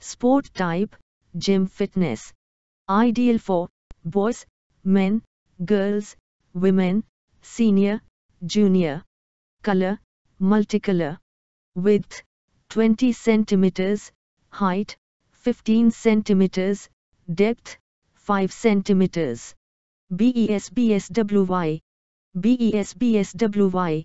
Sport type, gym fitness. Ideal for boys, men, girls, women, senior, junior. Color, multicolor. Width, 20 centimeters. Height, 15 centimeters. Depth, 5 centimeters. BESBSWY. BESBSWY.